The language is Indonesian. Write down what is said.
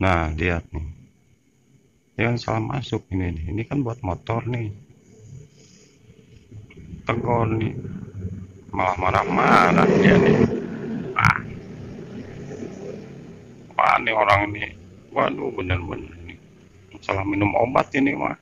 Nah, lihat nih. ini kan salah masuk ini nih. Ini kan buat motor nih. Tegur nih. Malah marah-marah dia nih. Ah. Wah, nih orang ini. Waduh, bener-bener nih. Salah minum obat ini mah.